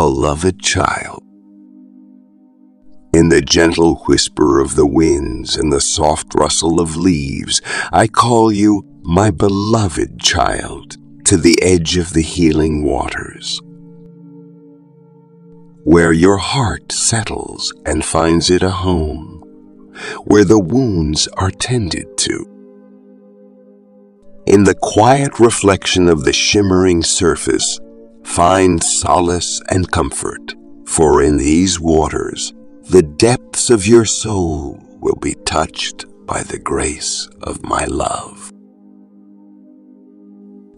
beloved child. In the gentle whisper of the winds and the soft rustle of leaves, I call you my beloved child to the edge of the healing waters, where your heart settles and finds it a home, where the wounds are tended to. In the quiet reflection of the shimmering surface, find solace and comfort, for in these waters, the depths of your soul will be touched by the grace of my love.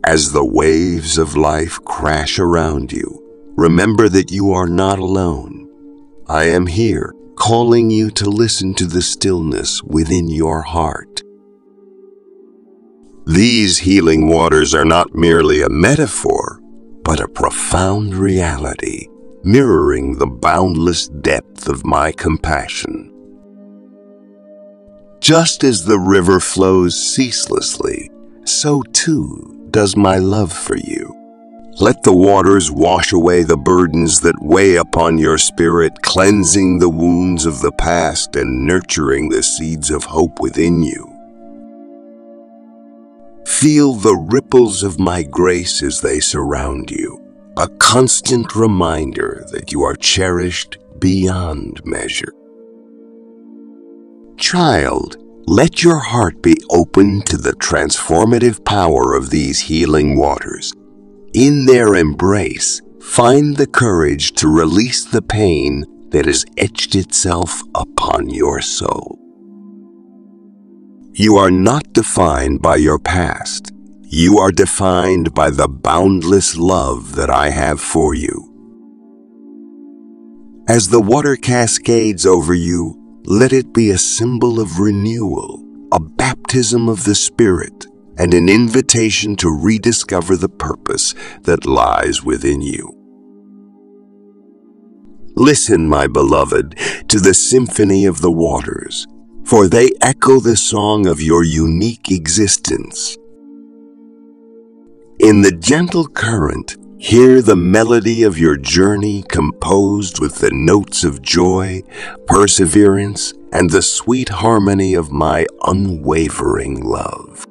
As the waves of life crash around you, remember that you are not alone. I am here, calling you to listen to the stillness within your heart. These healing waters are not merely a metaphor, but a profound reality mirroring the boundless depth of my compassion. Just as the river flows ceaselessly, so too does my love for you. Let the waters wash away the burdens that weigh upon your spirit, cleansing the wounds of the past and nurturing the seeds of hope within you. Feel the ripples of my grace as they surround you a constant reminder that you are cherished beyond measure. Child, let your heart be open to the transformative power of these healing waters. In their embrace, find the courage to release the pain that has etched itself upon your soul. You are not defined by your past. You are defined by the boundless love that I have for you. As the water cascades over you, let it be a symbol of renewal, a baptism of the Spirit, and an invitation to rediscover the purpose that lies within you. Listen, my beloved, to the symphony of the waters, for they echo the song of your unique existence. In the gentle current, hear the melody of your journey composed with the notes of joy, perseverance, and the sweet harmony of my unwavering love.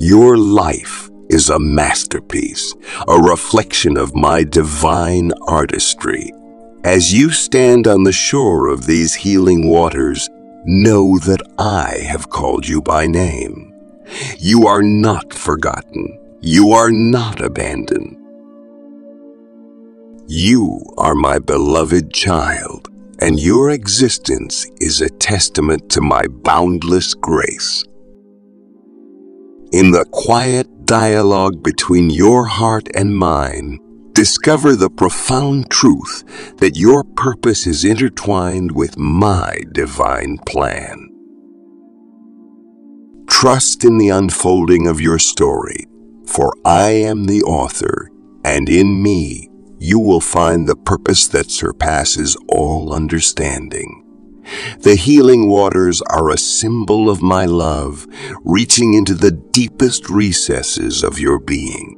Your life is a masterpiece, a reflection of my divine artistry. As you stand on the shore of these healing waters, know that I have called you by name. You are not forgotten. You are not abandoned. You are my beloved child, and your existence is a testament to my boundless grace. In the quiet dialogue between your heart and mine, discover the profound truth that your purpose is intertwined with my divine plan. Trust in the unfolding of your story, for I am the author, and in me you will find the purpose that surpasses all understanding. The healing waters are a symbol of my love, reaching into the deepest recesses of your being.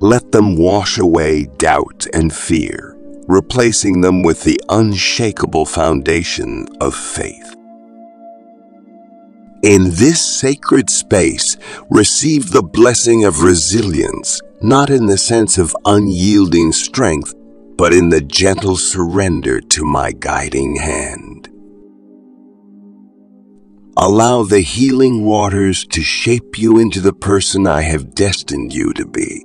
Let them wash away doubt and fear, replacing them with the unshakable foundation of faith. In this sacred space, receive the blessing of resilience, not in the sense of unyielding strength, but in the gentle surrender to my guiding hand. Allow the healing waters to shape you into the person I have destined you to be.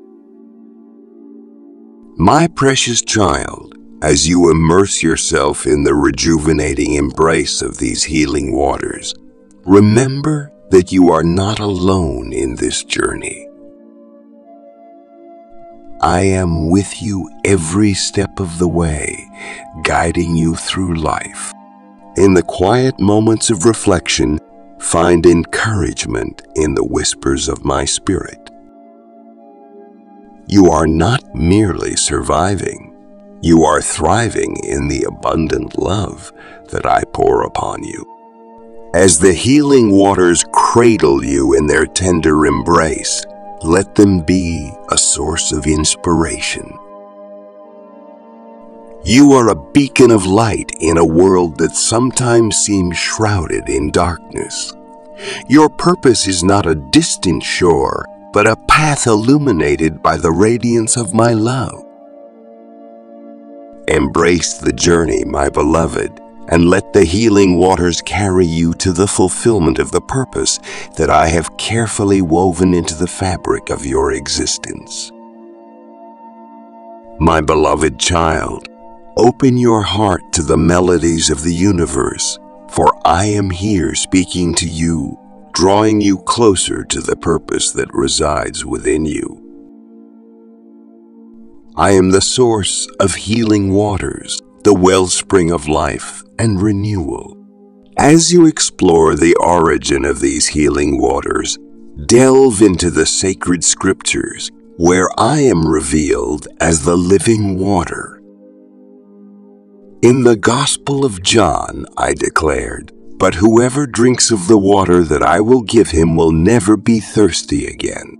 My precious child, as you immerse yourself in the rejuvenating embrace of these healing waters, Remember that you are not alone in this journey. I am with you every step of the way, guiding you through life. In the quiet moments of reflection, find encouragement in the whispers of my spirit. You are not merely surviving, you are thriving in the abundant love that I pour upon you. As the healing waters cradle you in their tender embrace, Let them be a source of inspiration. You are a beacon of light in a world that sometimes seems shrouded in darkness. Your purpose is not a distant shore, but a path illuminated by the radiance of my love. Embrace the journey, my beloved, and let the healing waters carry you to the fulfillment of the purpose that I have carefully woven into the fabric of your existence. My beloved child, open your heart to the melodies of the universe, for I am here speaking to you, drawing you closer to the purpose that resides within you. I am the source of healing waters, the wellspring of life and renewal. As you explore the origin of these healing waters, delve into the sacred scriptures where I am revealed as the living water. In the Gospel of John, I declared, But whoever drinks of the water that I will give him will never be thirsty again.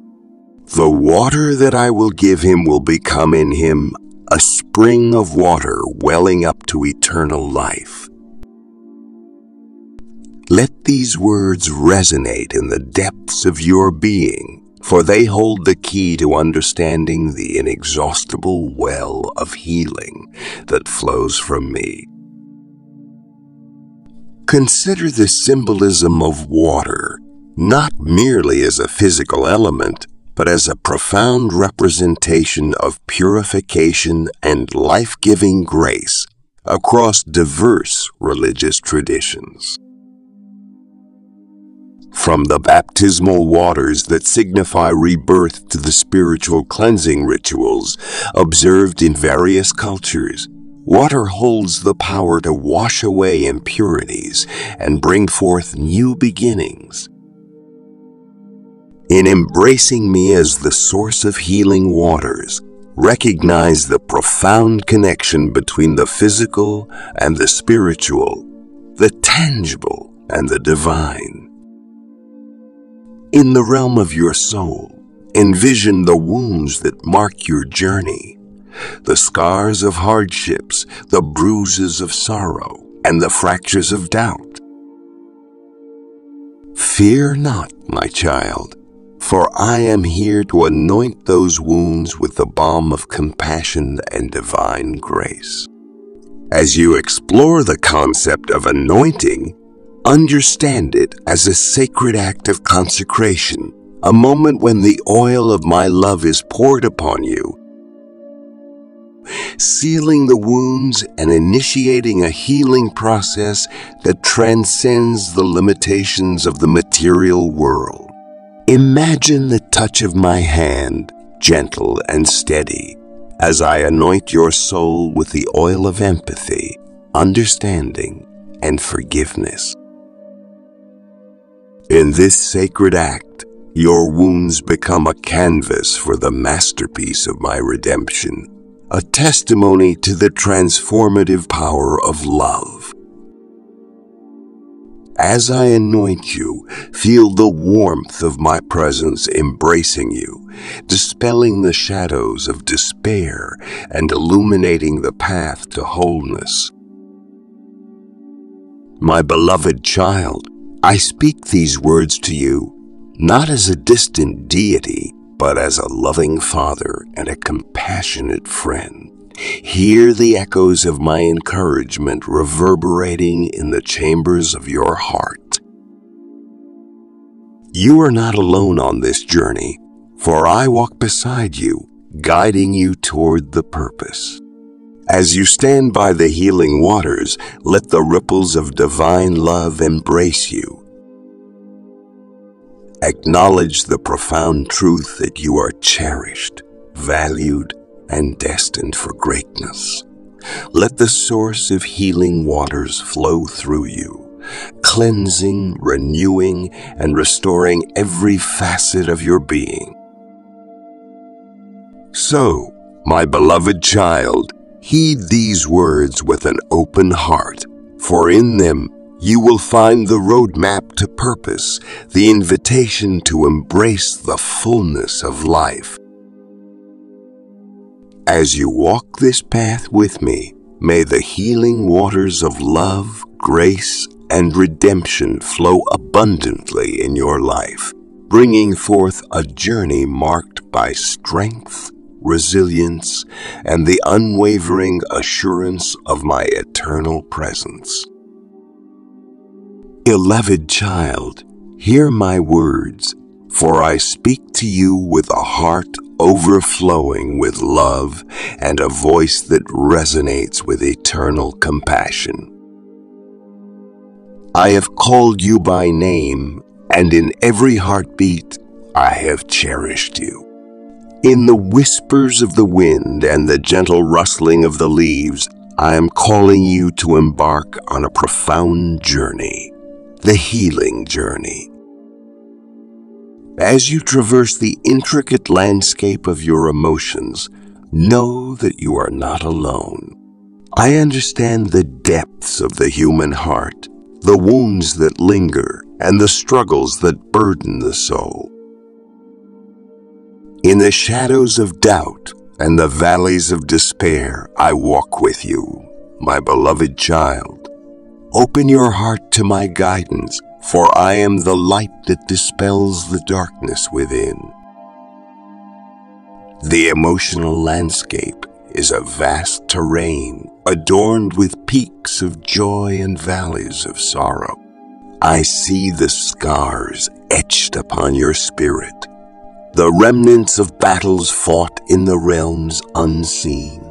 The water that I will give him will become in him a spring of water welling up to eternal life. Let these words resonate in the depths of your being, for they hold the key to understanding the inexhaustible well of healing that flows from me. Consider the symbolism of water not merely as a physical element, but as a profound representation of purification and life giving grace across diverse religious traditions. From the baptismal waters that signify rebirth to the spiritual cleansing rituals observed in various cultures, water holds the power to wash away impurities and bring forth new beginnings. In embracing me as the source of healing waters, recognize the profound connection between the physical and the spiritual, the tangible and the divine. In the realm of your soul, envision the wounds that mark your journey, the scars of hardships, the bruises of sorrow, and the fractures of doubt. Fear not, my child, for I am here to anoint those wounds with the balm of compassion and divine grace. As you explore the concept of anointing, understand it as a sacred act of consecration, a moment when the oil of my love is poured upon you, sealing the wounds and initiating a healing process that transcends the limitations of the material world. Imagine the touch of my hand, gentle and steady, as I anoint your soul with the oil of empathy, understanding, and forgiveness. In this sacred act, your wounds become a canvas for the masterpiece of my redemption, a testimony to the transformative power of love. As I anoint you, feel the warmth of my presence embracing you, dispelling the shadows of despair and illuminating the path to wholeness. My beloved child, I speak these words to you not as a distant deity, but as a loving father and a compassionate friend. Hear the echoes of my encouragement reverberating in the chambers of your heart. You are not alone on this journey, for I walk beside you, guiding you toward the purpose. As you stand by the healing waters, let the ripples of divine love embrace you. Acknowledge the profound truth that you are cherished, valued, and destined for greatness. Let the source of healing waters flow through you, cleansing, renewing, and restoring every facet of your being. So, my beloved child, heed these words with an open heart, for in them you will find the roadmap to purpose, the invitation to embrace the fullness of life. As you walk this path with me, may the healing waters of love, grace, and redemption flow abundantly in your life, bringing forth a journey marked by strength, resilience, and the unwavering assurance of my eternal presence. Beloved child, hear my words, for I speak to you with a heart overflowing with love and a voice that resonates with eternal compassion. I have called you by name, and in every heartbeat I have cherished you. In the whispers of the wind and the gentle rustling of the leaves, I am calling you to embark on a profound journey, the healing journey. As you traverse the intricate landscape of your emotions, know that you are not alone. I understand the depths of the human heart the wounds that linger, and the struggles that burden the soul. In the shadows of doubt and the valleys of despair, I walk with you, my beloved child. Open your heart to my guidance, for I am the light that dispels the darkness within. The emotional landscape is a vast terrain adorned with peaks of joy and valleys of sorrow. I see the scars etched upon your spirit, the remnants of battles fought in the realms unseen.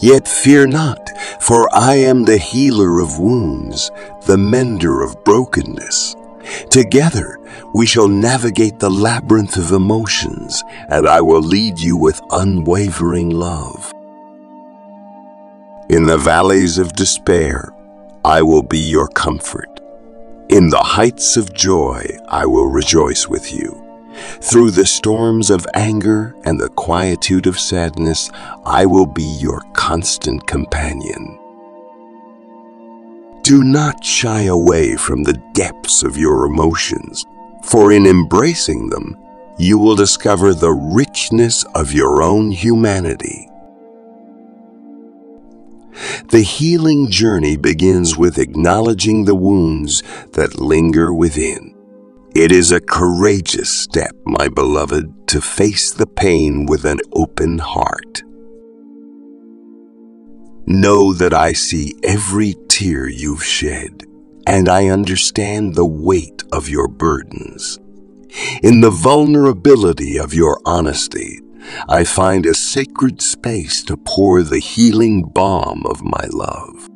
Yet fear not, for I am the healer of wounds, the mender of brokenness. Together, we shall navigate the labyrinth of emotions, and I will lead you with unwavering love. In the valleys of despair, I will be your comfort. In the heights of joy, I will rejoice with you. Through the storms of anger and the quietude of sadness, I will be your constant companion. Do not shy away from the depths of your emotions, for in embracing them, you will discover the richness of your own humanity. The healing journey begins with acknowledging the wounds that linger within. It is a courageous step, my beloved, to face the pain with an open heart. Know that I see every tear you've shed, and I understand the weight of your burdens. In the vulnerability of your honesty, I find a sacred space to pour the healing balm of my love.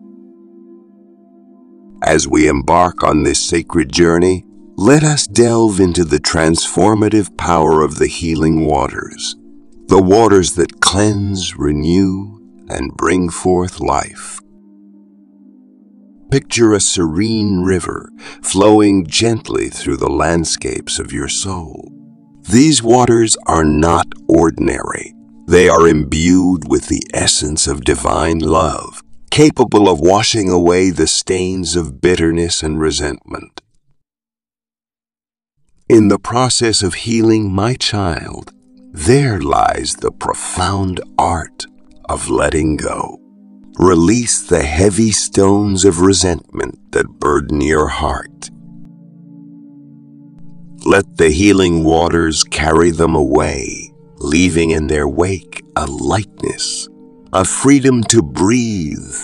As we embark on this sacred journey, let us delve into the transformative power of the healing waters, the waters that cleanse, renew, and bring forth life. Picture a serene river flowing gently through the landscapes of your soul. These waters are not ordinary. They are imbued with the essence of divine love, capable of washing away the stains of bitterness and resentment. In the process of healing my child, there lies the profound art of letting go. Release the heavy stones of resentment that burden your heart. Let the healing waters carry them away, leaving in their wake a lightness, a freedom to breathe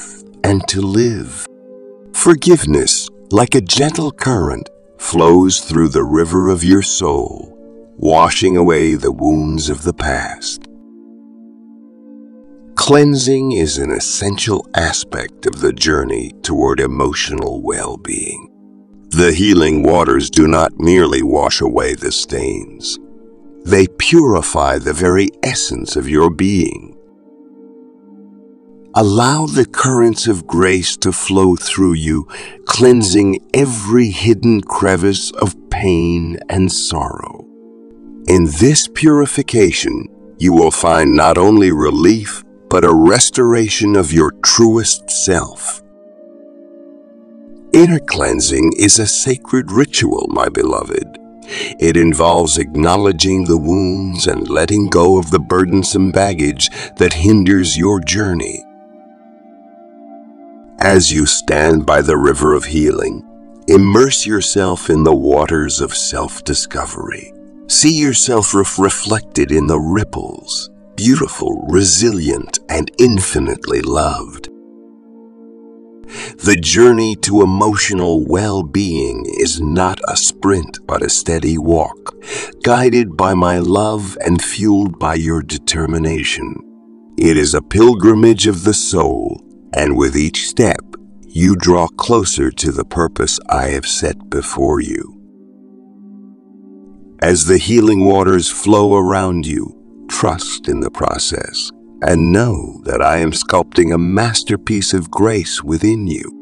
and to live. Forgiveness, like a gentle current, flows through the river of your soul, washing away the wounds of the past. Cleansing is an essential aspect of the journey toward emotional well-being. The healing waters do not merely wash away the stains. They purify the very essence of your being. Allow the currents of grace to flow through you, cleansing every hidden crevice of pain and sorrow. In this purification, you will find not only relief, but a restoration of your truest self. Inner cleansing is a sacred ritual, my beloved. It involves acknowledging the wounds and letting go of the burdensome baggage that hinders your journey. As you stand by the river of healing, immerse yourself in the waters of self discovery. See yourself ref- reflected in the ripples, beautiful, resilient, and infinitely loved. The journey to emotional well being is not a sprint but a steady walk, guided by my love and fueled by your determination. It is a pilgrimage of the soul and with each step, you draw closer to the purpose I have set before you. As the healing waters flow around you, trust in the process and know that I am sculpting a masterpiece of grace within you.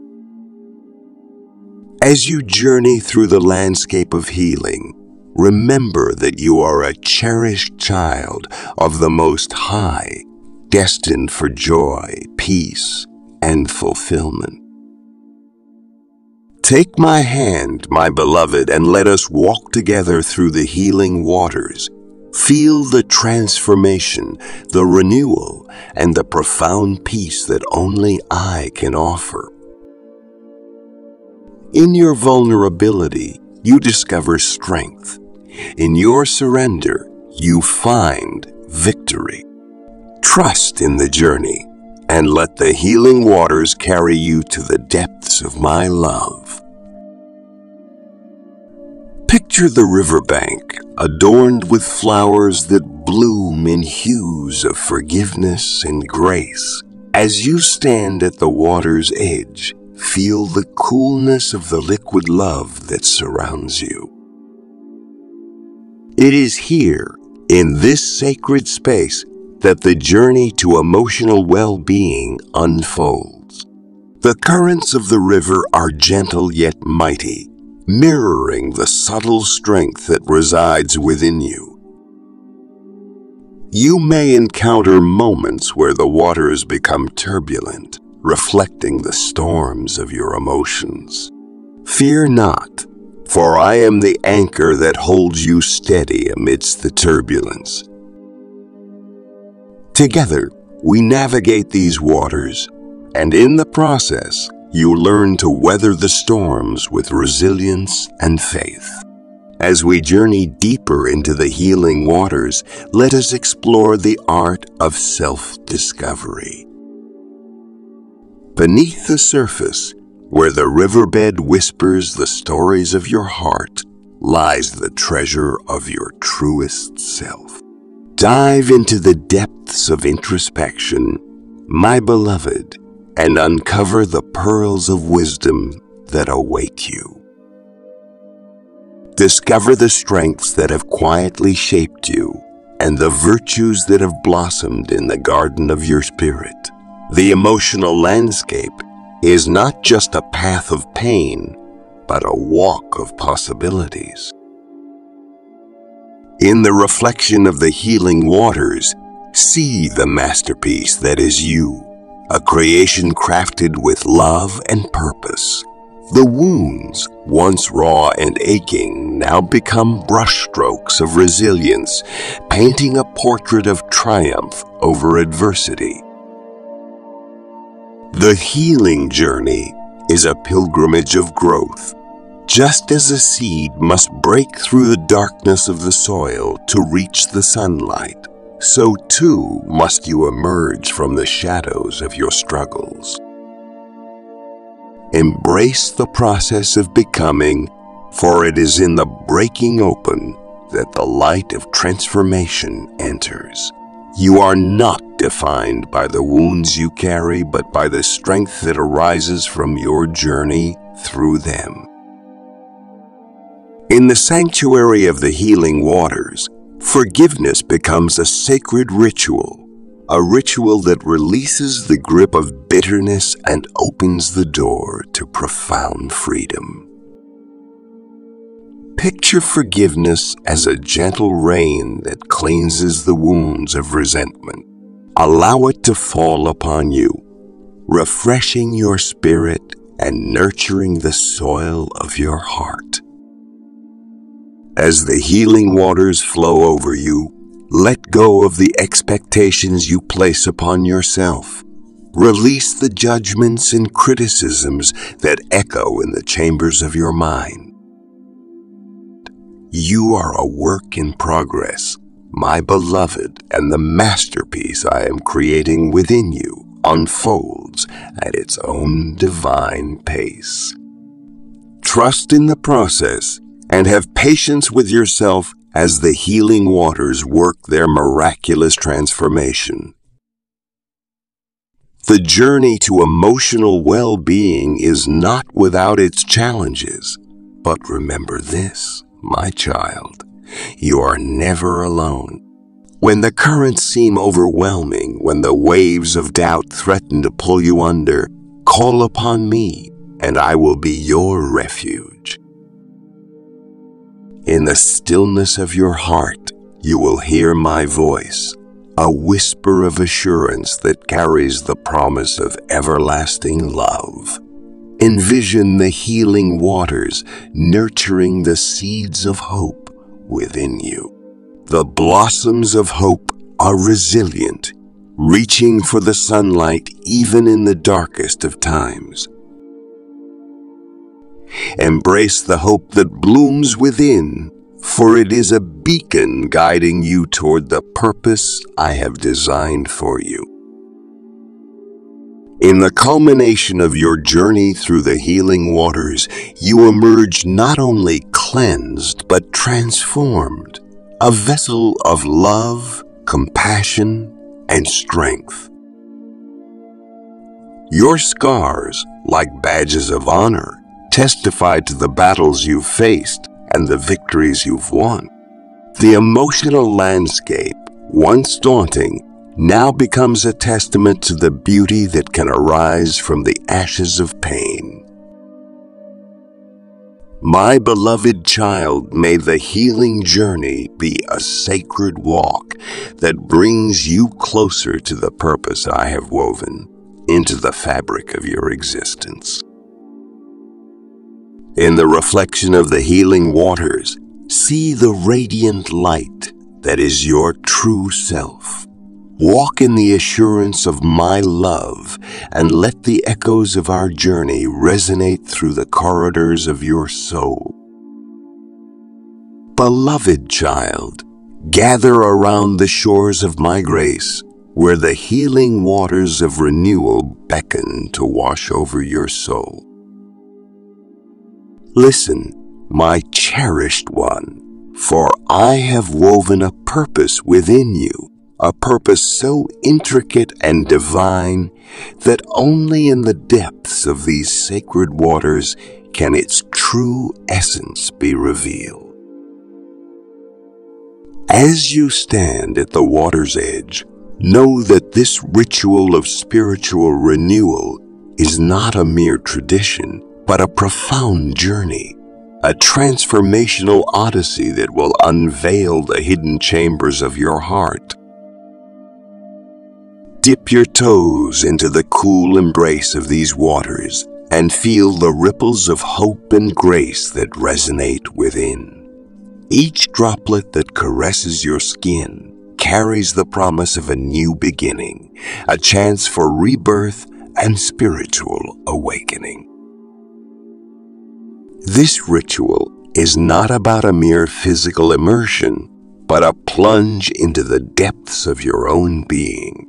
As you journey through the landscape of healing, remember that you are a cherished child of the Most High, destined for joy, peace, and fulfillment. Take my hand, my beloved, and let us walk together through the healing waters. Feel the transformation, the renewal, and the profound peace that only I can offer. In your vulnerability, you discover strength. In your surrender, you find victory. Trust in the journey and let the healing waters carry you to the depths of my love. Picture the riverbank adorned with flowers that bloom in hues of forgiveness and grace. As you stand at the water's edge, feel the coolness of the liquid love that surrounds you. It is here, in this sacred space, that the journey to emotional well-being unfolds. The currents of the river are gentle yet mighty, mirroring the subtle strength that resides within you. You may encounter moments where the waters become turbulent, reflecting the storms of your emotions. Fear not, for I am the anchor that holds you steady amidst the turbulence. Together, we navigate these waters, and in the process, you learn to weather the storms with resilience and faith. As we journey deeper into the healing waters, let us explore the art of self discovery. Beneath the surface, where the riverbed whispers the stories of your heart, lies the treasure of your truest self. Dive into the depths of introspection, my beloved, and uncover the pearls of wisdom that await you. Discover the strengths that have quietly shaped you and the virtues that have blossomed in the garden of your spirit. The emotional landscape is not just a path of pain, but a walk of possibilities. In the reflection of the healing waters, see the masterpiece that is you, a creation crafted with love and purpose. The wounds, once raw and aching, now become brushstrokes of resilience, painting a portrait of triumph over adversity. The healing journey is a pilgrimage of growth, just as a seed must break through the darkness of the soil to reach the sunlight, so too must you emerge from the shadows of your struggles. Embrace the process of becoming, for it is in the breaking open that the light of transformation enters. You are not defined by the wounds you carry, but by the strength that arises from your journey through them. In the sanctuary of the healing waters, forgiveness becomes a sacred ritual, a ritual that releases the grip of bitterness and opens the door to profound freedom. Picture forgiveness as a gentle rain that cleanses the wounds of resentment. Allow it to fall upon you, refreshing your spirit and nurturing the soil of your heart. As the healing waters flow over you, let go of the expectations you place upon yourself. Release the judgments and criticisms that echo in the chambers of your mind. You are a work in progress, my beloved, and the masterpiece I am creating within you unfolds at its own divine pace. Trust in the process and have patience with yourself as the healing waters work their miraculous transformation. The journey to emotional well-being is not without its challenges. But remember this, my child, you are never alone. When the currents seem overwhelming, when the waves of doubt threaten to pull you under, call upon me, and I will be your refuge. In the stillness of your heart, you will hear my voice, a whisper of assurance that carries the promise of everlasting love. Envision the healing waters nurturing the seeds of hope within you. The blossoms of hope are resilient, reaching for the sunlight even in the darkest of times. Embrace the hope that blooms within, for it is a beacon guiding you toward the purpose I have designed for you. In the culmination of your journey through the healing waters, you emerge not only cleansed but transformed, a vessel of love, compassion, and strength. Your scars, like badges of honor, testify to the battles you've faced and the victories you've won. The emotional landscape, once daunting, now becomes a testament to the beauty that can arise from the ashes of pain. My beloved child, may the healing journey be a sacred walk that brings you closer to the purpose I have woven into the fabric of your existence. In the reflection of the healing waters, see the radiant light that is your true self. Walk in the assurance of my love and let the echoes of our journey resonate through the corridors of your soul. Beloved child, gather around the shores of my grace where the healing waters of renewal beckon to wash over your soul. Listen, my cherished one, for I have woven a purpose within you, a purpose so intricate and divine that only in the depths of these sacred waters can its true essence be revealed. As you stand at the water's edge, know that this ritual of spiritual renewal is not a mere tradition, but a profound journey, a transformational odyssey that will unveil the hidden chambers of your heart. Dip your toes into the cool embrace of these waters and feel the ripples of hope and grace that resonate within. Each droplet that caresses your skin carries the promise of a new beginning, a chance for rebirth and spiritual awakening. This ritual is not about a mere physical immersion, but a plunge into the depths of your own being.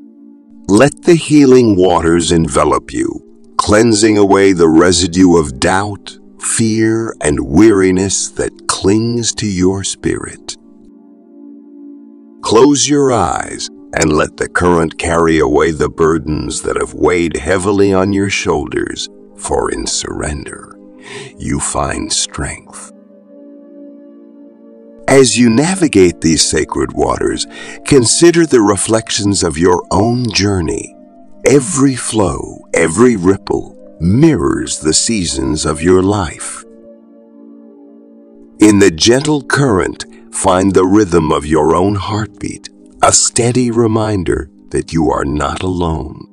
Let the healing waters envelop you, cleansing away the residue of doubt, fear, and weariness that clings to your spirit. Close your eyes and let the current carry away the burdens that have weighed heavily on your shoulders, for in surrender, you find strength. As you navigate these sacred waters, consider the reflections of your own journey. Every flow, every ripple mirrors the seasons of your life. In the gentle current, find the rhythm of your own heartbeat, a steady reminder that you are not alone.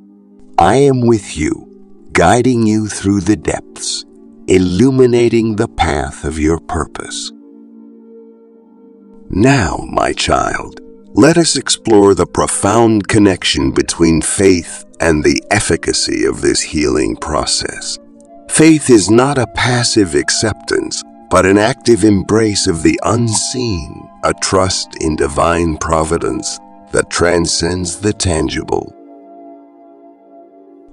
I am with you guiding you through the depths, illuminating the path of your purpose. Now, my child, let us explore the profound connection between faith and the efficacy of this healing process. Faith is not a passive acceptance, but an active embrace of the unseen, a trust in divine providence that transcends the tangible.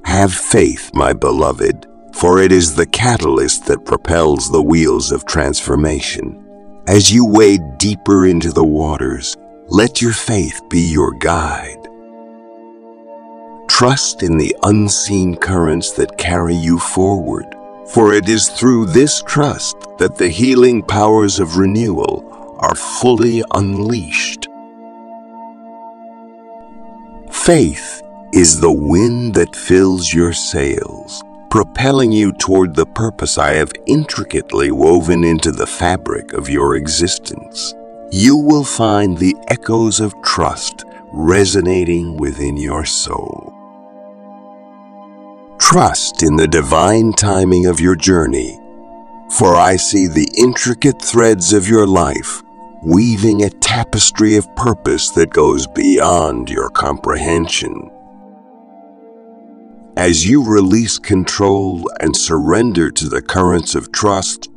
Have faith, my beloved, for it is the catalyst that propels the wheels of transformation. As you wade deeper into the waters, let your faith be your guide. Trust in the unseen currents that carry you forward, for it is through this trust that the healing powers of renewal are fully unleashed. Faith is the wind that fills your sails, propelling you toward the purpose I have intricately woven into the fabric of your existence. You will find the echoes of trust resonating within your soul. Trust in the divine timing of your journey, for I see the intricate threads of your life weaving a tapestry of purpose that goes beyond your comprehension. As you release control and surrender to the currents of trust,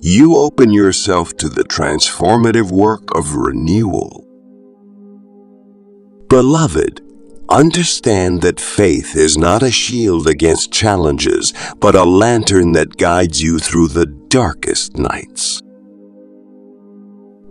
you open yourself to the transformative work of renewal. Beloved, understand that faith is not a shield against challenges, but a lantern that guides you through the darkest nights.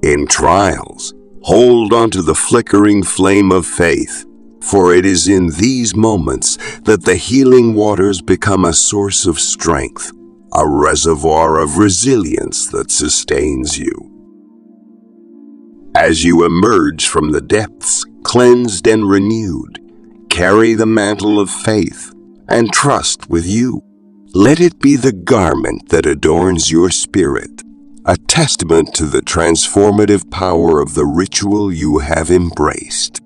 In trials, hold on to the flickering flame of faith for it is in these moments that the healing waters become a source of strength, a reservoir of resilience that sustains you. As you emerge from the depths, cleansed and renewed, carry the mantle of faith and trust with you. Let it be the garment that adorns your spirit, a testament to the transformative power of the ritual you have embraced.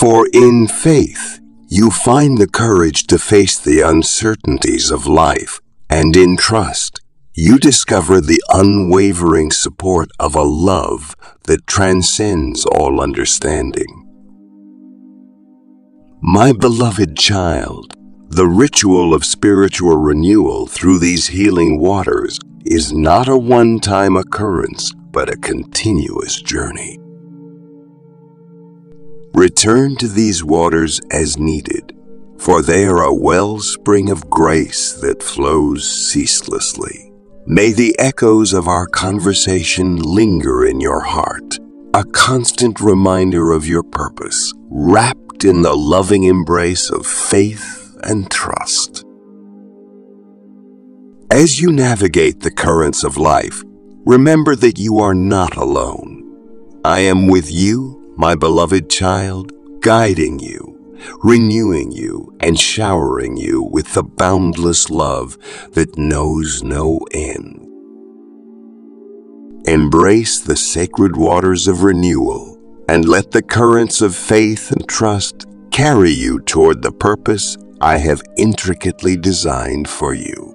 For in faith, you find the courage to face the uncertainties of life, and in trust, you discover the unwavering support of a love that transcends all understanding. My beloved child, the ritual of spiritual renewal through these healing waters is not a one-time occurrence, but a continuous journey. Return to these waters as needed, for they are a wellspring of grace that flows ceaselessly. May the echoes of our conversation linger in your heart, a constant reminder of your purpose, wrapped in the loving embrace of faith and trust. As you navigate the currents of life, remember that you are not alone. I am with you my beloved child, guiding you, renewing you, and showering you with the boundless love that knows no end. Embrace the sacred waters of renewal and let the currents of faith and trust carry you toward the purpose I have intricately designed for you.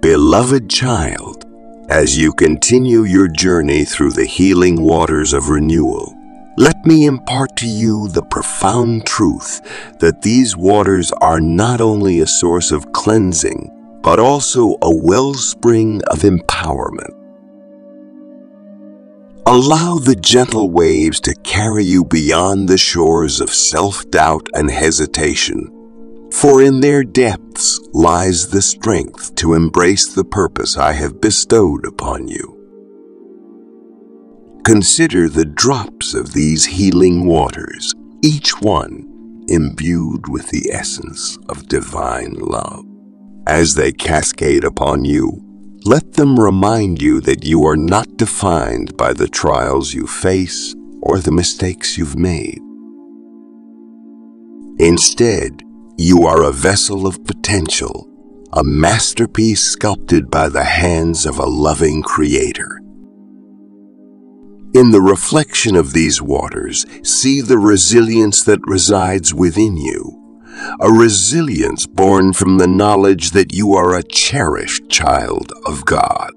Beloved child, as you continue your journey through the healing waters of renewal, let me impart to you the profound truth that these waters are not only a source of cleansing, but also a wellspring of empowerment. Allow the gentle waves to carry you beyond the shores of self-doubt and hesitation for in their depths lies the strength to embrace the purpose I have bestowed upon you. Consider the drops of these healing waters, each one imbued with the essence of divine love. As they cascade upon you, let them remind you that you are not defined by the trials you face or the mistakes you've made. Instead, you are a vessel of potential, a masterpiece sculpted by the hands of a loving creator. In the reflection of these waters, see the resilience that resides within you, a resilience born from the knowledge that you are a cherished child of God.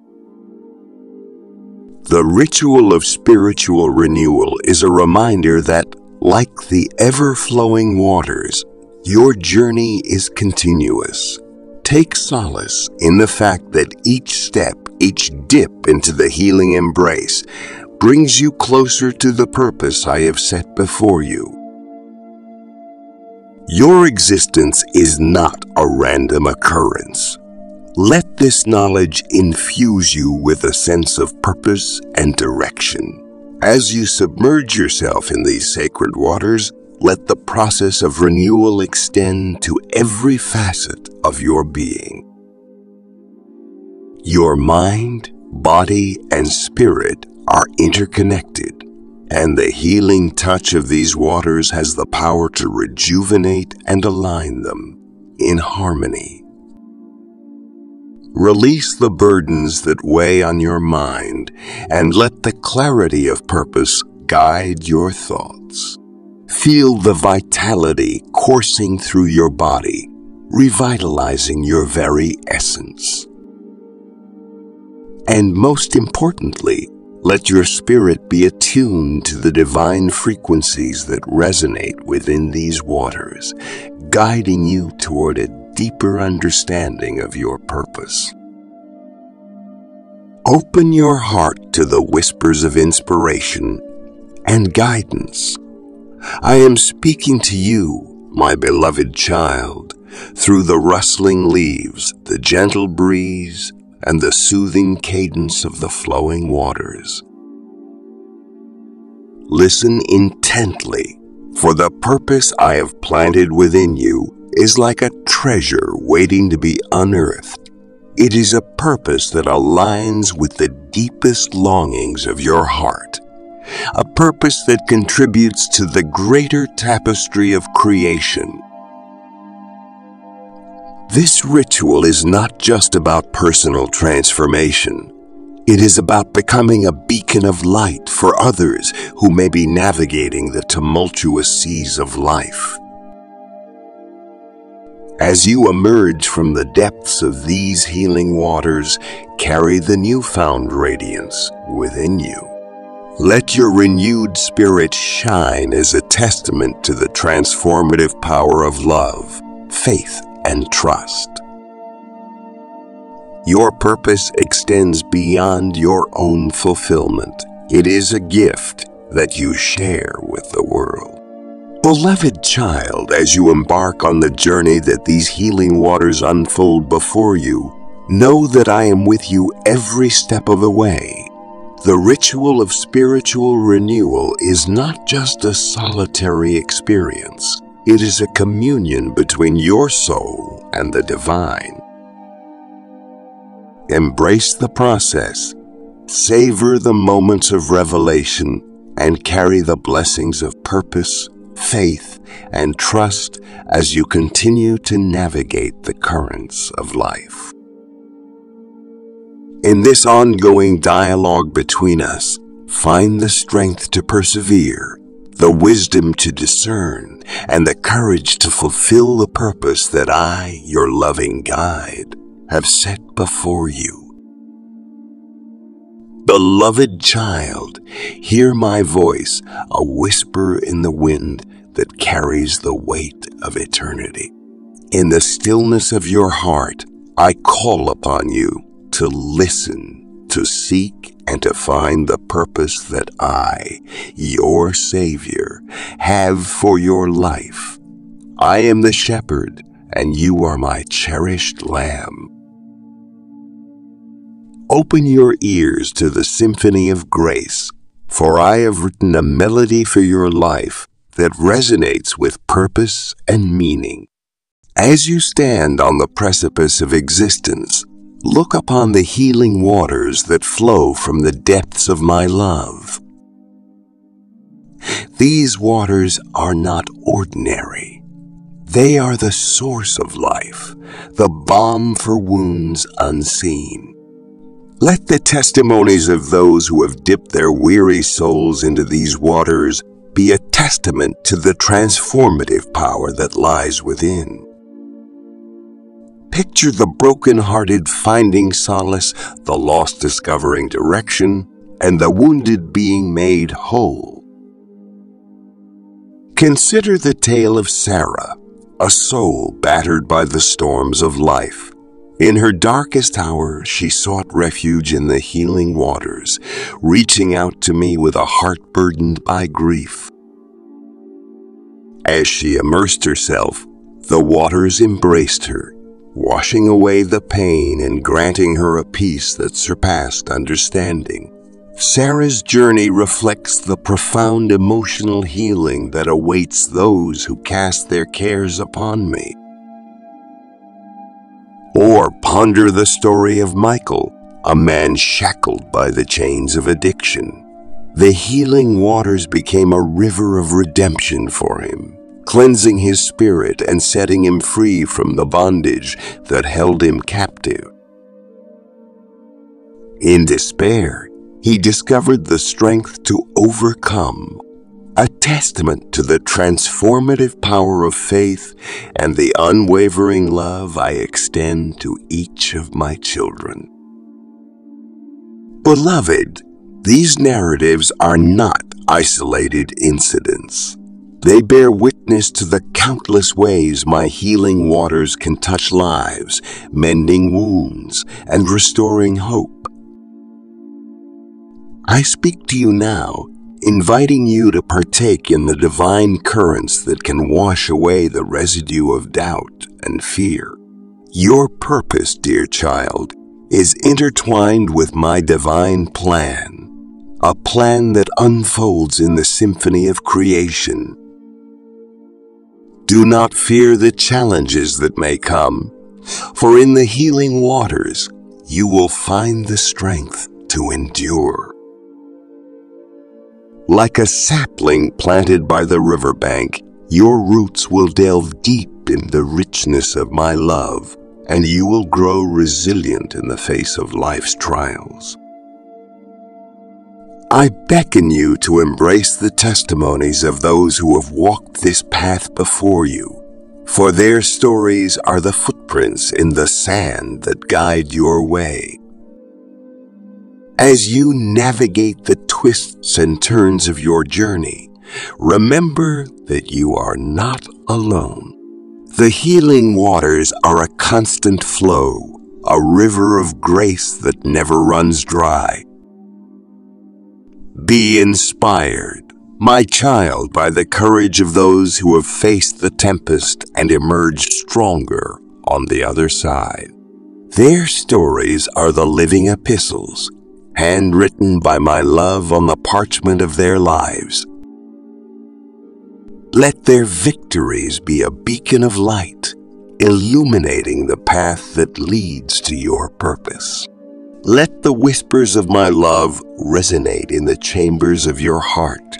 The ritual of spiritual renewal is a reminder that, like the ever flowing waters, your journey is continuous. Take solace in the fact that each step, each dip into the healing embrace, brings you closer to the purpose I have set before you. Your existence is not a random occurrence. Let this knowledge infuse you with a sense of purpose and direction. As you submerge yourself in these sacred waters, let the process of renewal extend to every facet of your being. Your mind, body, and spirit are interconnected, and the healing touch of these waters has the power to rejuvenate and align them in harmony. Release the burdens that weigh on your mind and let the clarity of purpose guide your thoughts. Feel the vitality coursing through your body, revitalizing your very essence. And most importantly, let your spirit be attuned to the divine frequencies that resonate within these waters, guiding you toward a deeper understanding of your purpose. Open your heart to the whispers of inspiration and guidance. I am speaking to you, my beloved child, through the rustling leaves, the gentle breeze, and the soothing cadence of the flowing waters. Listen intently, for the purpose I have planted within you is like a treasure waiting to be unearthed. It is a purpose that aligns with the deepest longings of your heart. A purpose that contributes to the greater tapestry of creation. This ritual is not just about personal transformation. It is about becoming a beacon of light for others who may be navigating the tumultuous seas of life. As you emerge from the depths of these healing waters, carry the newfound radiance within you. Let your renewed spirit shine as a testament to the transformative power of love, faith, and trust. Your purpose extends beyond your own fulfillment. It is a gift that you share with the world. Beloved child, as you embark on the journey that these healing waters unfold before you, know that I am with you every step of the way. The ritual of spiritual renewal is not just a solitary experience. It is a communion between your soul and the divine. Embrace the process, savor the moments of revelation, and carry the blessings of purpose, faith, and trust as you continue to navigate the currents of life. In this ongoing dialogue between us, find the strength to persevere, the wisdom to discern, and the courage to fulfill the purpose that I, your loving guide, have set before you. Beloved child, hear my voice, a whisper in the wind that carries the weight of eternity. In the stillness of your heart, I call upon you to listen, to seek, and to find the purpose that I, your Savior, have for your life. I am the shepherd, and you are my cherished lamb. Open your ears to the symphony of grace, for I have written a melody for your life that resonates with purpose and meaning. As you stand on the precipice of existence, look upon the healing waters that flow from the depths of my love. These waters are not ordinary. They are the source of life, the balm for wounds unseen. Let the testimonies of those who have dipped their weary souls into these waters be a testament to the transformative power that lies within. Picture the broken-hearted finding solace, the lost discovering direction, and the wounded being made whole. Consider the tale of Sarah, a soul battered by the storms of life. In her darkest hour, she sought refuge in the healing waters, reaching out to me with a heart burdened by grief. As she immersed herself, the waters embraced her, washing away the pain and granting her a peace that surpassed understanding. Sarah's journey reflects the profound emotional healing that awaits those who cast their cares upon me. Or ponder the story of Michael, a man shackled by the chains of addiction. The healing waters became a river of redemption for him cleansing his spirit and setting him free from the bondage that held him captive. In despair, he discovered the strength to overcome, a testament to the transformative power of faith and the unwavering love I extend to each of my children. Beloved, these narratives are not isolated incidents. They bear witness to the countless ways my healing waters can touch lives, mending wounds, and restoring hope. I speak to you now, inviting you to partake in the divine currents that can wash away the residue of doubt and fear. Your purpose, dear child, is intertwined with my divine plan, a plan that unfolds in the symphony of creation do not fear the challenges that may come, for in the healing waters you will find the strength to endure. Like a sapling planted by the riverbank, your roots will delve deep in the richness of my love, and you will grow resilient in the face of life's trials. I beckon you to embrace the testimonies of those who have walked this path before you, for their stories are the footprints in the sand that guide your way. As you navigate the twists and turns of your journey, remember that you are not alone. The healing waters are a constant flow, a river of grace that never runs dry be inspired, my child, by the courage of those who have faced the tempest and emerged stronger on the other side. Their stories are the living epistles, handwritten by my love on the parchment of their lives. Let their victories be a beacon of light, illuminating the path that leads to your purpose. Let the whispers of my love resonate in the chambers of your heart.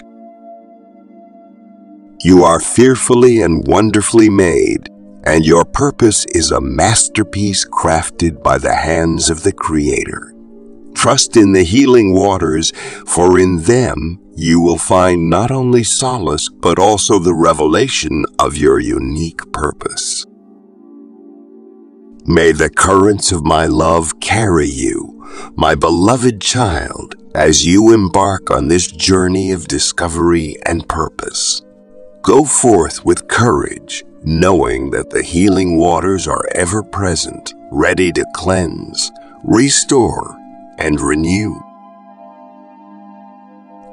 You are fearfully and wonderfully made, and your purpose is a masterpiece crafted by the hands of the Creator. Trust in the healing waters, for in them you will find not only solace, but also the revelation of your unique purpose. May the currents of my love carry you, my beloved child, as you embark on this journey of discovery and purpose. Go forth with courage, knowing that the healing waters are ever present, ready to cleanse, restore, and renew.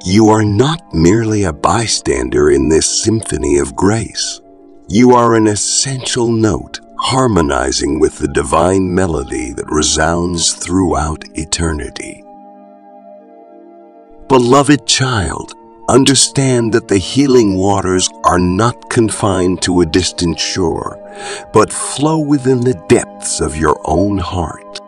You are not merely a bystander in this symphony of grace. You are an essential note harmonizing with the divine melody resounds throughout eternity. Beloved child, understand that the healing waters are not confined to a distant shore, but flow within the depths of your own heart.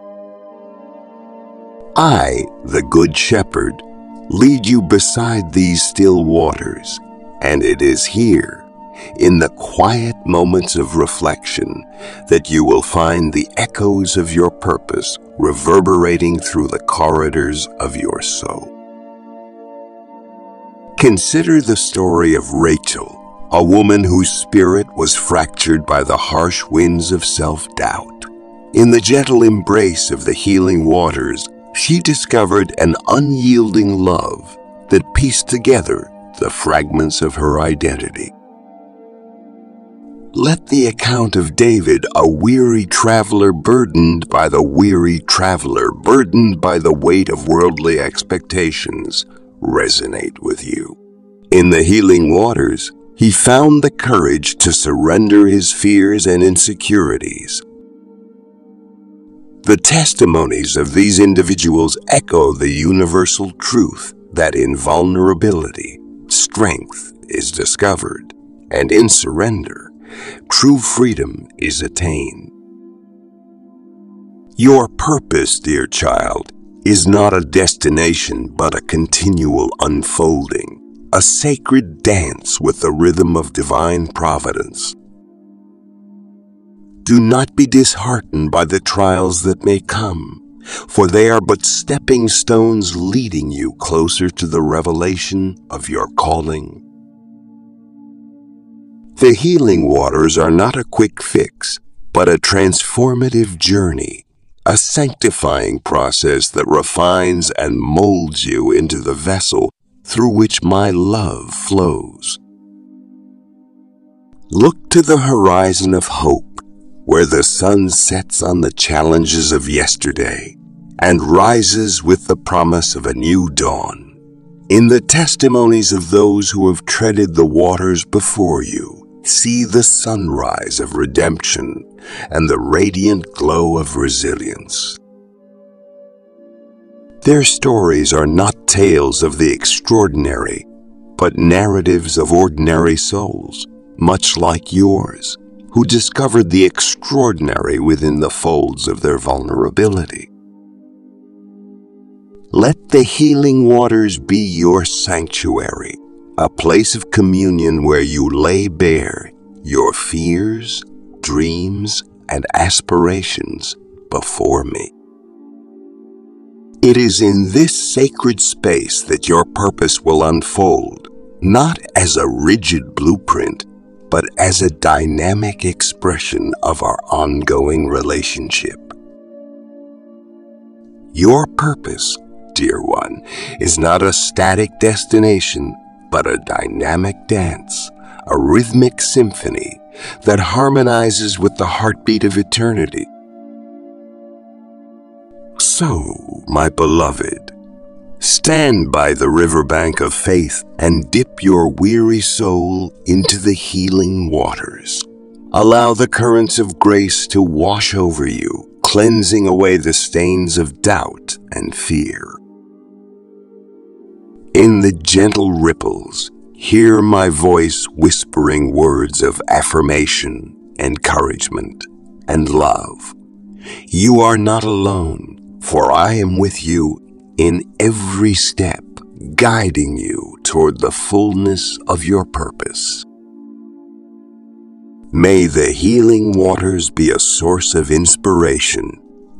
I, the Good Shepherd, lead you beside these still waters, and it is here in the quiet moments of reflection that you will find the echoes of your purpose reverberating through the corridors of your soul. Consider the story of Rachel, a woman whose spirit was fractured by the harsh winds of self-doubt. In the gentle embrace of the healing waters, she discovered an unyielding love that pieced together the fragments of her identity. Let the account of David, a weary traveler burdened by the weary traveler, burdened by the weight of worldly expectations, resonate with you. In the healing waters, he found the courage to surrender his fears and insecurities. The testimonies of these individuals echo the universal truth that in vulnerability, strength is discovered, and in surrender, true freedom is attained. Your purpose, dear child, is not a destination but a continual unfolding, a sacred dance with the rhythm of divine providence. Do not be disheartened by the trials that may come, for they are but stepping stones leading you closer to the revelation of your calling. The healing waters are not a quick fix, but a transformative journey, a sanctifying process that refines and molds you into the vessel through which my love flows. Look to the horizon of hope, where the sun sets on the challenges of yesterday and rises with the promise of a new dawn. In the testimonies of those who have treaded the waters before you, see the sunrise of redemption and the radiant glow of resilience. Their stories are not tales of the extraordinary, but narratives of ordinary souls, much like yours, who discovered the extraordinary within the folds of their vulnerability. Let the healing waters be your sanctuary, a place of communion where you lay bare your fears, dreams, and aspirations before me. It is in this sacred space that your purpose will unfold, not as a rigid blueprint, but as a dynamic expression of our ongoing relationship. Your purpose, dear one, is not a static destination but a dynamic dance, a rhythmic symphony that harmonizes with the heartbeat of eternity. So, my beloved, stand by the riverbank of faith and dip your weary soul into the healing waters. Allow the currents of grace to wash over you, cleansing away the stains of doubt and fear. In the gentle ripples, hear my voice whispering words of affirmation, encouragement, and love. You are not alone, for I am with you in every step, guiding you toward the fullness of your purpose. May the healing waters be a source of inspiration,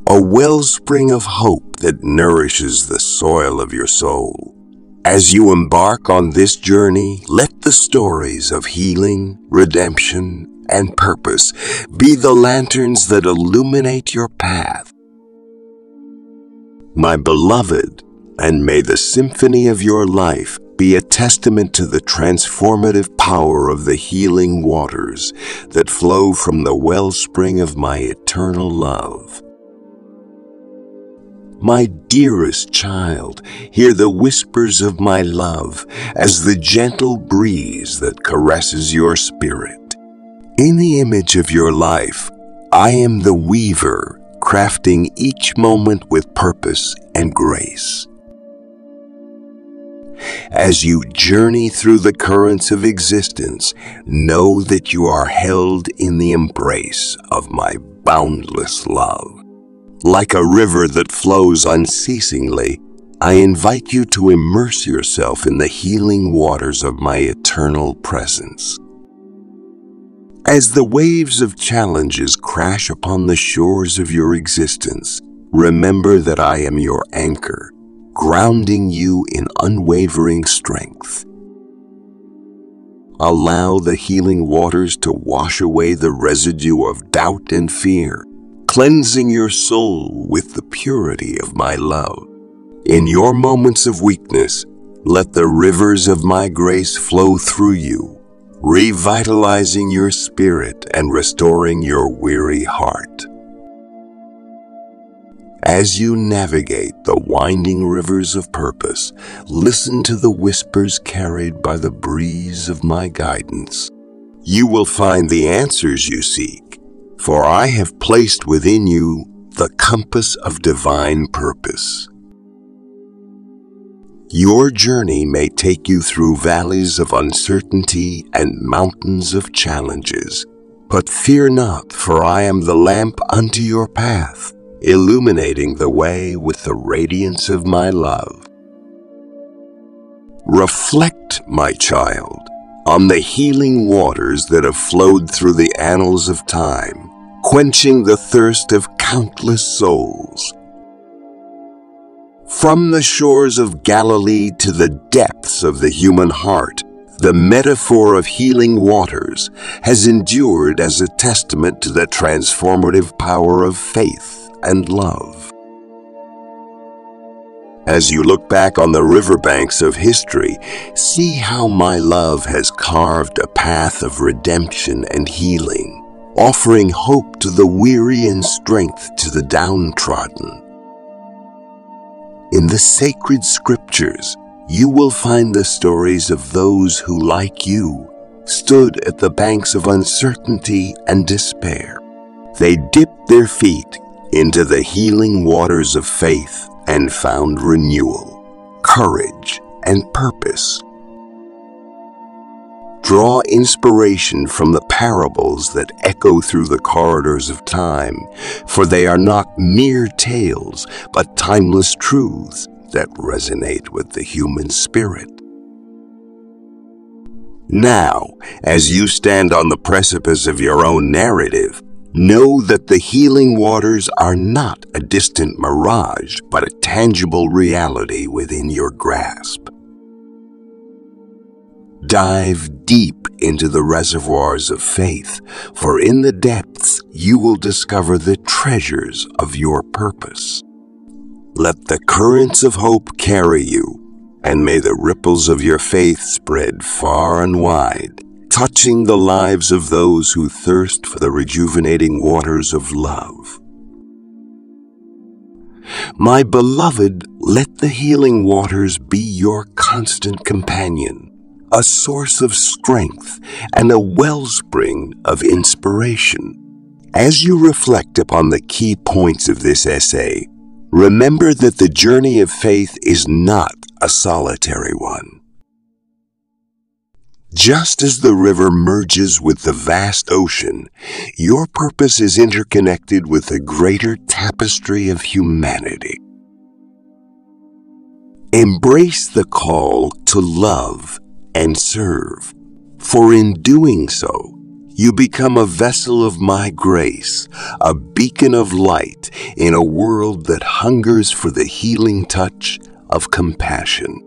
a wellspring of hope that nourishes the soil of your soul. As you embark on this journey, let the stories of healing, redemption, and purpose be the lanterns that illuminate your path. My beloved, and may the symphony of your life be a testament to the transformative power of the healing waters that flow from the wellspring of my eternal love. My dearest child, hear the whispers of my love as the gentle breeze that caresses your spirit. In the image of your life, I am the weaver, crafting each moment with purpose and grace. As you journey through the currents of existence, know that you are held in the embrace of my boundless love. Like a river that flows unceasingly, I invite you to immerse yourself in the healing waters of my eternal presence. As the waves of challenges crash upon the shores of your existence, remember that I am your anchor, grounding you in unwavering strength. Allow the healing waters to wash away the residue of doubt and fear, cleansing your soul with the purity of my love. In your moments of weakness, let the rivers of my grace flow through you, revitalizing your spirit and restoring your weary heart. As you navigate the winding rivers of purpose, listen to the whispers carried by the breeze of my guidance. You will find the answers you seek, for I have placed within you the compass of divine purpose. Your journey may take you through valleys of uncertainty and mountains of challenges, but fear not, for I am the lamp unto your path illuminating the way with the radiance of my love. Reflect, my child, on the healing waters that have flowed through the annals of time, quenching the thirst of countless souls. From the shores of Galilee to the depths of the human heart, the metaphor of healing waters has endured as a testament to the transformative power of faith and love. As you look back on the riverbanks of history, see how my love has carved a path of redemption and healing, offering hope to the weary and strength to the downtrodden. In the sacred scriptures, you will find the stories of those who, like you, stood at the banks of uncertainty and despair. They dipped their feet into the healing waters of faith and found renewal, courage, and purpose. Draw inspiration from the parables that echo through the corridors of time, for they are not mere tales, but timeless truths that resonate with the human spirit. Now, as you stand on the precipice of your own narrative, Know that the healing waters are not a distant mirage, but a tangible reality within your grasp. Dive deep into the reservoirs of faith, for in the depths you will discover the treasures of your purpose. Let the currents of hope carry you, and may the ripples of your faith spread far and wide touching the lives of those who thirst for the rejuvenating waters of love. My beloved, let the healing waters be your constant companion, a source of strength and a wellspring of inspiration. As you reflect upon the key points of this essay, remember that the journey of faith is not a solitary one. Just as the river merges with the vast ocean, your purpose is interconnected with the greater tapestry of humanity. Embrace the call to love and serve, for in doing so, you become a vessel of my grace, a beacon of light in a world that hungers for the healing touch of compassion.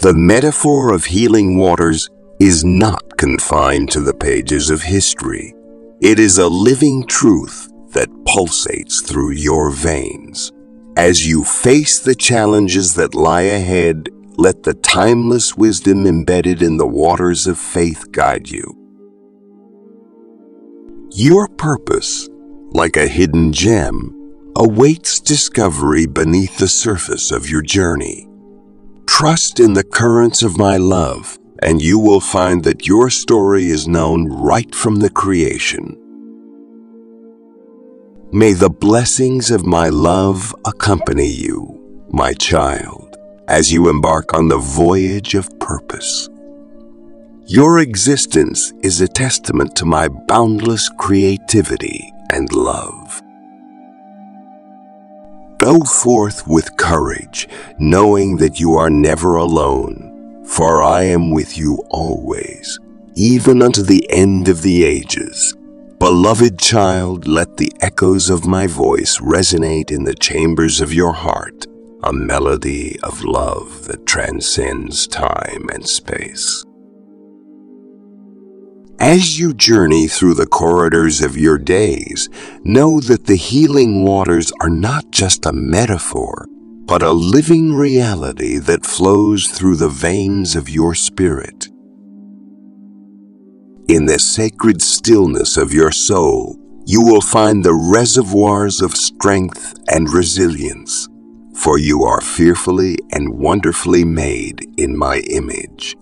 The metaphor of healing waters is not confined to the pages of history. It is a living truth that pulsates through your veins. As you face the challenges that lie ahead, let the timeless wisdom embedded in the waters of faith guide you. Your purpose, like a hidden gem, awaits discovery beneath the surface of your journey. Trust in the currents of my love, and you will find that your story is known right from the creation. May the blessings of my love accompany you, my child, as you embark on the voyage of purpose. Your existence is a testament to my boundless creativity and love. Go forth with courage, knowing that you are never alone, for I am with you always, even unto the end of the ages. Beloved child, let the echoes of my voice resonate in the chambers of your heart, a melody of love that transcends time and space. As you journey through the corridors of your days, know that the healing waters are not just a metaphor, but a living reality that flows through the veins of your spirit. In the sacred stillness of your soul, you will find the reservoirs of strength and resilience, for you are fearfully and wonderfully made in my image.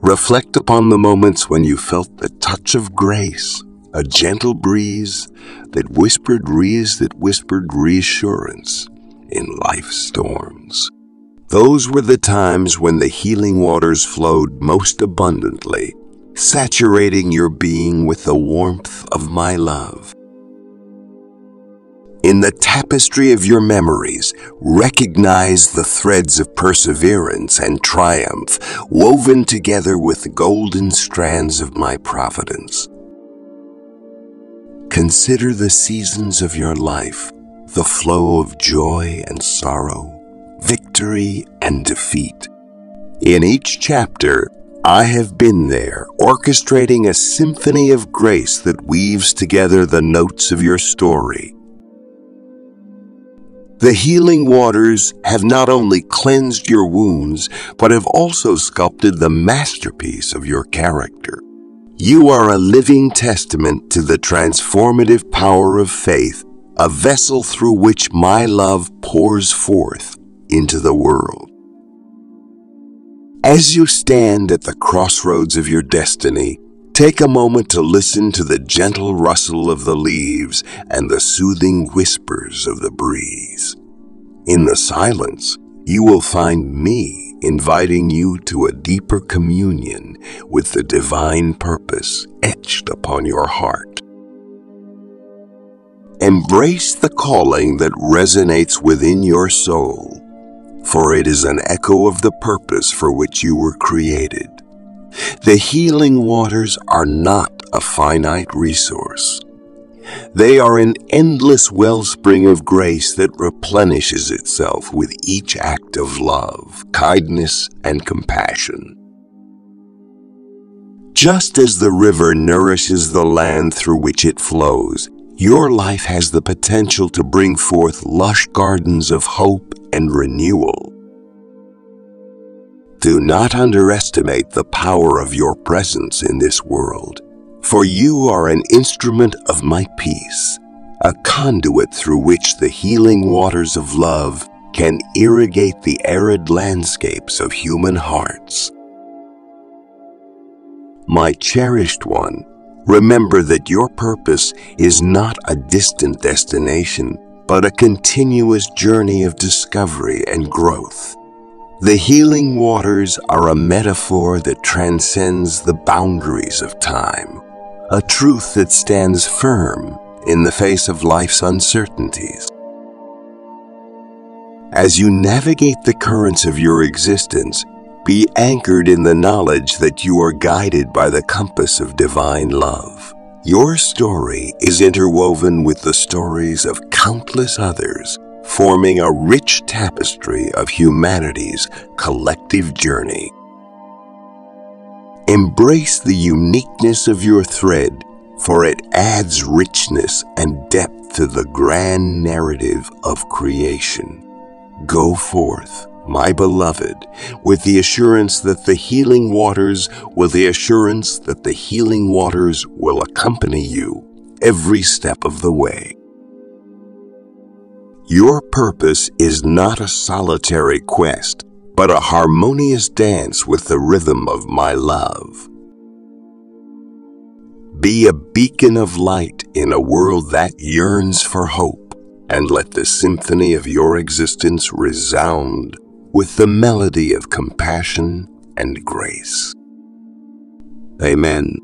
Reflect upon the moments when you felt the touch of grace, a gentle breeze that whispered that whispered reassurance in life's storms. Those were the times when the healing waters flowed most abundantly, saturating your being with the warmth of my love. In the tapestry of your memories, recognize the threads of perseverance and triumph woven together with the golden strands of my providence. Consider the seasons of your life, the flow of joy and sorrow, victory and defeat. In each chapter, I have been there, orchestrating a symphony of grace that weaves together the notes of your story. The healing waters have not only cleansed your wounds, but have also sculpted the masterpiece of your character. You are a living testament to the transformative power of faith, a vessel through which my love pours forth into the world. As you stand at the crossroads of your destiny, take a moment to listen to the gentle rustle of the leaves and the soothing whispers of the breeze. In the silence, you will find me inviting you to a deeper communion with the divine purpose etched upon your heart. Embrace the calling that resonates within your soul for it is an echo of the purpose for which you were created. The healing waters are not a finite resource. They are an endless wellspring of grace that replenishes itself with each act of love, kindness, and compassion. Just as the river nourishes the land through which it flows, your life has the potential to bring forth lush gardens of hope and renewal. Do not underestimate the power of your presence in this world, for you are an instrument of my peace, a conduit through which the healing waters of love can irrigate the arid landscapes of human hearts. My cherished one, remember that your purpose is not a distant destination, but a continuous journey of discovery and growth. The healing waters are a metaphor that transcends the boundaries of time, a truth that stands firm in the face of life's uncertainties. As you navigate the currents of your existence, be anchored in the knowledge that you are guided by the compass of divine love. Your story is interwoven with the stories of countless others, forming a rich tapestry of humanity's collective journey. Embrace the uniqueness of your thread, for it adds richness and depth to the grand narrative of creation. Go forth my beloved, with the assurance that the healing waters, with the assurance that the healing waters will accompany you every step of the way. Your purpose is not a solitary quest, but a harmonious dance with the rhythm of my love. Be a beacon of light in a world that yearns for hope, and let the symphony of your existence resound with the melody of compassion and grace. Amen.